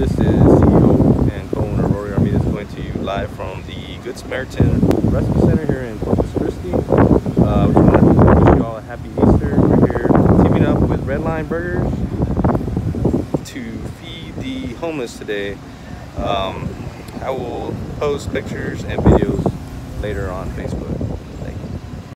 This is CEO and co-owner Rory Armidas going to you live from the Good Samaritan Rescue Center here in Corpus Christi. Uh, we want to wish you all a happy Easter. We're here teaming up with Redline Burgers to feed the homeless today. Um, I will post pictures and videos later on Facebook.